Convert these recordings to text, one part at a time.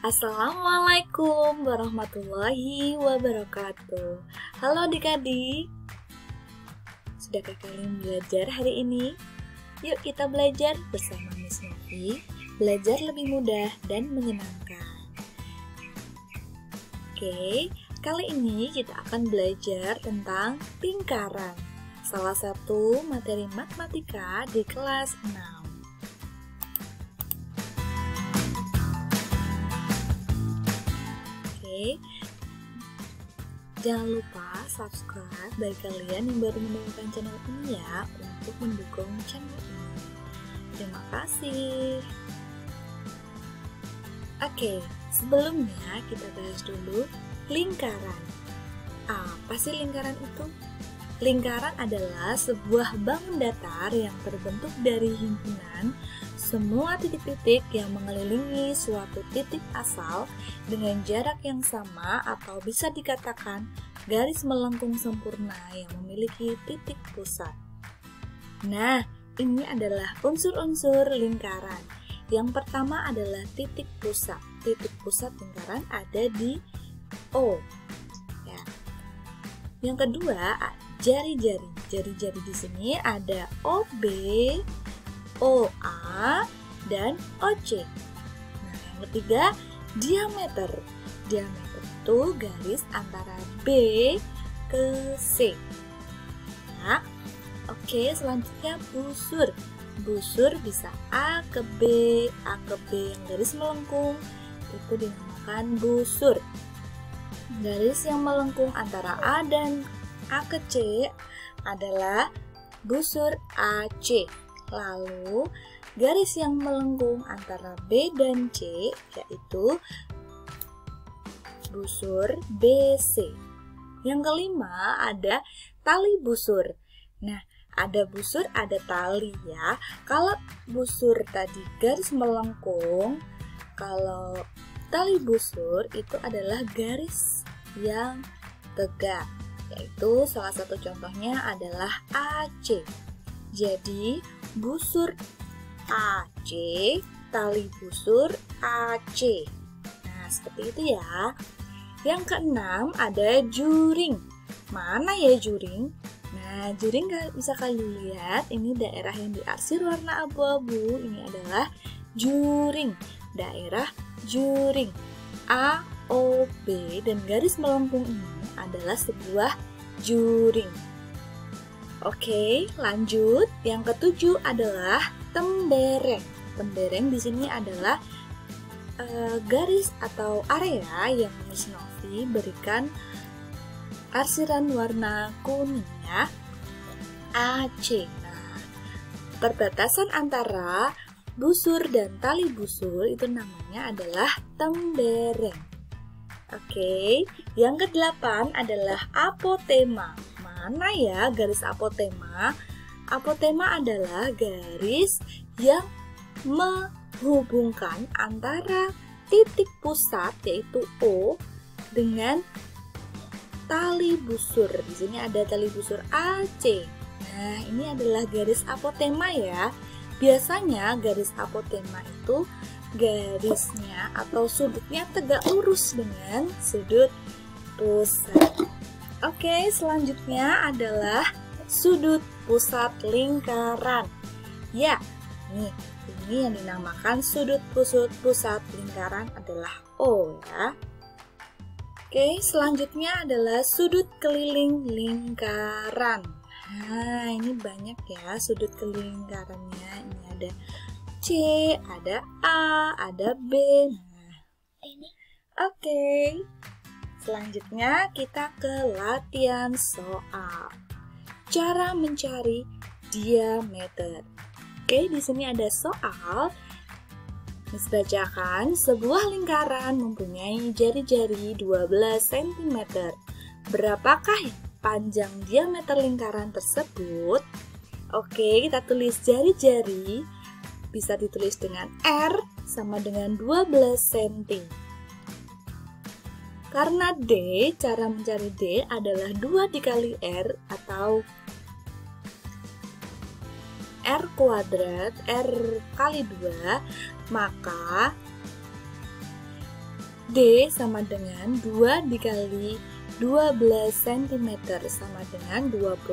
Assalamualaikum warahmatullahi wabarakatuh. Halo adik-adik. Sudahkah kalian belajar hari ini? Yuk kita belajar bersama Miss Novi Belajar lebih mudah dan menyenangkan. Oke, kali ini kita akan belajar tentang lingkaran Salah satu materi matematika di kelas 6 Jangan lupa subscribe bagi kalian yang baru menemukan channel ini ya untuk mendukung channel ini. Terima kasih. Oke, sebelumnya kita bahas dulu lingkaran. Apa sih lingkaran itu? Lingkaran adalah sebuah bangun datar yang terbentuk dari himpunan semua titik-titik yang mengelilingi suatu titik asal dengan jarak yang sama atau bisa dikatakan garis melengkung sempurna yang memiliki titik pusat. Nah, ini adalah unsur-unsur lingkaran. Yang pertama adalah titik pusat. Titik pusat lingkaran ada di O. Ya. Yang kedua, jari-jari. Jari-jari di sini ada OB, OA, dan OC. Nah, yang ketiga, diameter. Diameter itu garis antara B ke C. Nah, oke, selanjutnya busur. Busur bisa A ke B, A ke B yang garis melengkung itu dinamakan busur. Garis yang melengkung antara A dan A ke C adalah busur AC. Lalu, garis yang melengkung antara B dan C yaitu busur BC. Yang kelima ada tali busur. Nah, ada busur, ada tali ya. Kalau busur tadi garis melengkung, kalau tali busur itu adalah garis yang tegak. Yaitu salah satu contohnya adalah AC. Jadi, busur AC, tali busur AC. Nah, seperti itu ya. Yang keenam ada juring. Mana ya juring? Nah, juring bisa kalian lihat, ini daerah yang diarsir warna abu-abu. Ini adalah juring, daerah juring. A, O, B, dan garis melengkung ini adalah sebuah juring. Oke, lanjut. Yang ketujuh adalah tembereng. Tembereng di sini adalah uh, garis atau area yang Miss Novi berikan arsiran warna kuning ya. AC. Nah, perbatasan antara busur dan tali busur itu namanya adalah tembereng. Oke, yang kedelapan adalah apotema mana ya garis apotema? Apotema adalah garis yang menghubungkan antara titik pusat yaitu O dengan tali busur. Di sini ada tali busur AC. Nah, ini adalah garis apotema ya. Biasanya garis apotema itu garisnya atau sudutnya tegak lurus dengan sudut pusat. Oke, selanjutnya adalah sudut pusat lingkaran. Ya, nih, ini yang dinamakan sudut pusat pusat lingkaran adalah O ya. Oke, selanjutnya adalah sudut keliling lingkaran. Nah, ini banyak ya sudut keliling lingkarannya. Ini ada C, ada A, ada B. Nah, ini. Oke. Selanjutnya kita ke latihan soal. Cara mencari diameter. Oke, di sini ada soal. Miss bacakan, sebuah lingkaran mempunyai jari-jari 12 cm. Berapakah panjang diameter lingkaran tersebut? Oke, kita tulis jari-jari. Bisa ditulis dengan R sama dengan 12 cm. Karena D, cara mencari D adalah 2 dikali R atau R kuadrat, R kali 2, maka D sama dengan 2 dikali 12 cm sama dengan 24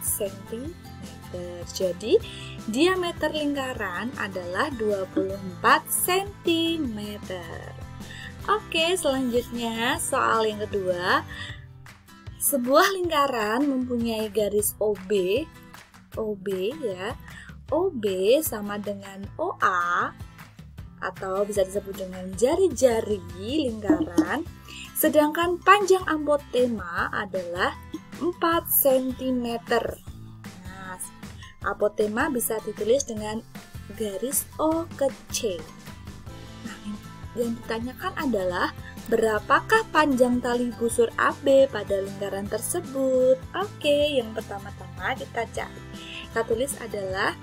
cm. Jadi, diameter lingkaran adalah 24 cm. Oke, selanjutnya soal yang kedua. Sebuah lingkaran mempunyai garis OB, OB ya. OB sama dengan OA atau bisa disebut dengan jari-jari lingkaran Sedangkan panjang apotema adalah 4 cm. Nah, apotema bisa ditulis dengan garis O ke C. Yang ditanyakan adalah berapakah panjang tali busur AB pada lingkaran tersebut? Oke, yang pertama-tama kita cari. Kita tulis adalah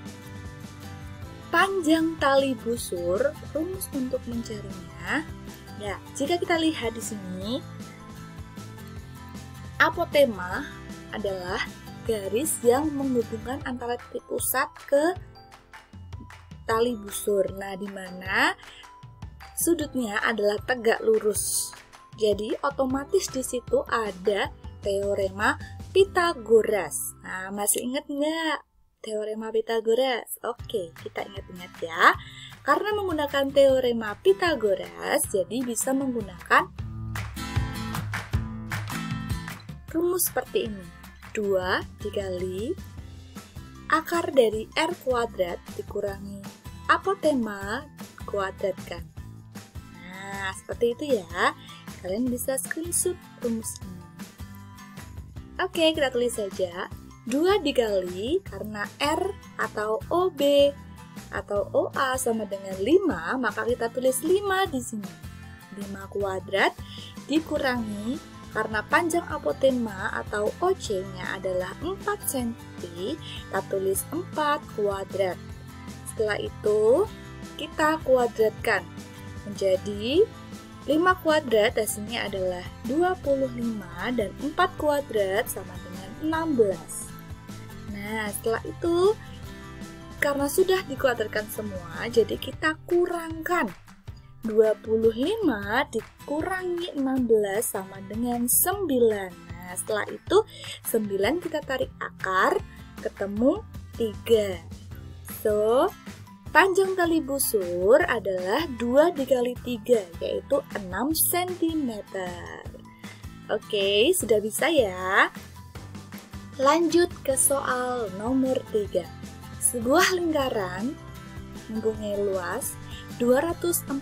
panjang tali busur, rumus untuk mencarinya Ya, jika kita lihat di sini, apotema adalah garis yang menghubungkan antara titik pusat ke tali busur. Nah, di mana sudutnya adalah tegak lurus. Jadi, otomatis di situ ada teorema Pitagoras. Nah, masih ingat nggak teorema Pitagoras? Oke, kita ingat-ingat ya. Karena menggunakan teorema Pitagoras, jadi bisa menggunakan rumus seperti ini. 2 dikali akar dari R kuadrat dikurangi apotema kuadratkan. Seperti itu ya. Kalian bisa screenshot rumus ini. Oke, kita tulis saja. 2 dikali karena R atau OB atau OA sama dengan 5, maka kita tulis 5 di sini. 5 kuadrat dikurangi karena panjang apotema atau OC-nya adalah 4 cm, kita tulis 4 kuadrat. Setelah itu, kita kuadratkan menjadi 5 kuadrat hasilnya adalah 25 dan 4 kuadrat sama dengan 16. Nah, setelah itu karena sudah dikuadratkan semua, jadi kita kurangkan. 25 dikurangi 16 sama dengan 9 Nah setelah itu 9 kita tarik akar ketemu 3 So panjang tali busur adalah 2 dikali 3 yaitu 6 cm Oke sudah bisa ya Lanjut ke soal nomor 3 sebuah lingkaran mempunyai luas 240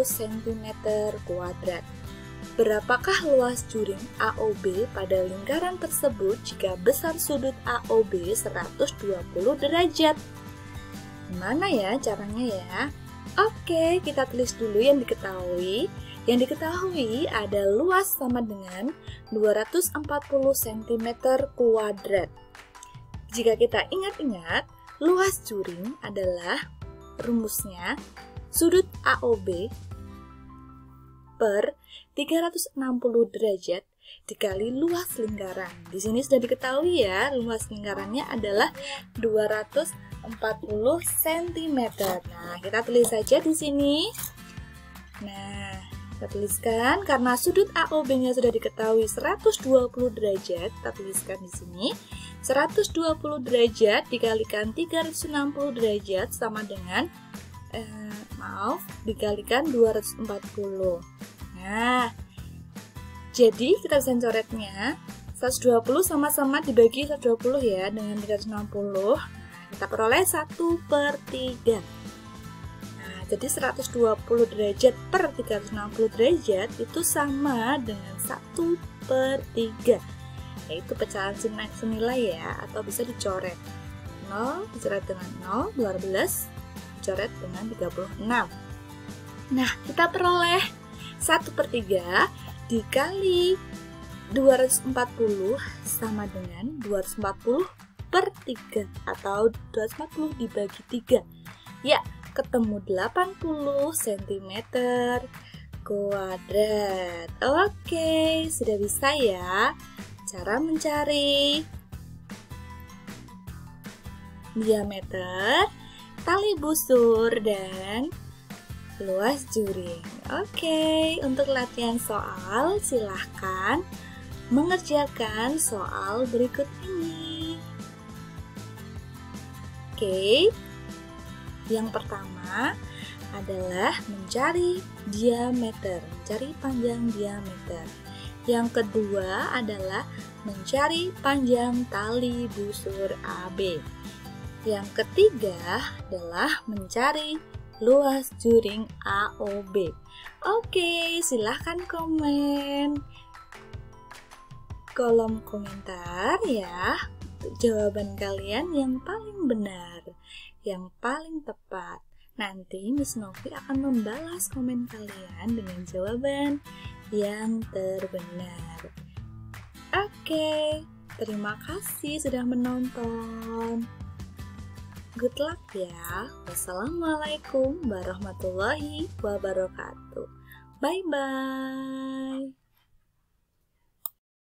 cm kuadrat. Berapakah luas juring AOB pada lingkaran tersebut jika besar sudut AOB 120 derajat? Mana ya caranya ya? Oke, kita tulis dulu yang diketahui. Yang diketahui ada luas sama dengan 240 cm kuadrat. Jika kita ingat-ingat, Luas juring adalah rumusnya sudut AOB per 360 derajat dikali luas lingkaran. Di sini sudah diketahui ya, luas lingkarannya adalah 240 cm. Nah, kita tulis saja di sini. Nah, kita tuliskan karena sudut AOB-nya sudah diketahui 120 derajat, kita tuliskan di sini 120 derajat dikalikan 360 derajat sama dengan eh, maaf dikalikan 240 nah jadi kita bisa coretnya 120 sama-sama dibagi 120 ya dengan 360 nah, kita peroleh 1 per 3 nah jadi 120 derajat per 360 derajat itu sama dengan 1 per 3 yaitu pecahan senilai ya atau bisa dicoret 0 dicoret dengan 0 12 dicoret dengan 36 nah kita peroleh 1 per 3 dikali 240 sama dengan 240 per 3 atau 240 dibagi 3 ya ketemu 80 cm kuadrat oke sudah bisa ya Cara mencari diameter tali busur dan luas juring. Oke, untuk latihan soal silahkan mengerjakan soal berikut ini. Oke, yang pertama adalah mencari diameter, mencari panjang diameter. Yang kedua adalah mencari panjang tali busur AB. Yang ketiga adalah mencari luas juring AOB. Oke, silahkan komen. Kolom komentar ya, jawaban kalian yang paling benar, yang paling tepat. Nanti Miss Novi akan membalas komen kalian dengan jawaban yang terbenar. Oke, terima kasih sudah menonton. Good luck ya. Wassalamualaikum warahmatullahi wabarakatuh. Bye bye.